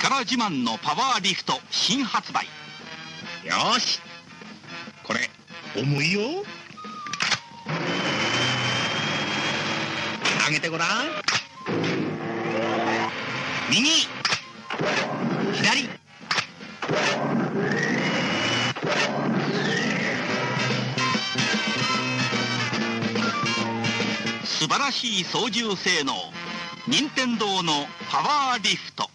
力自慢のパワーリフト新発売。よし。これ重いよ。上げてごらん。右。左。素晴らしい操縦性能。任天堂のパワーリフト。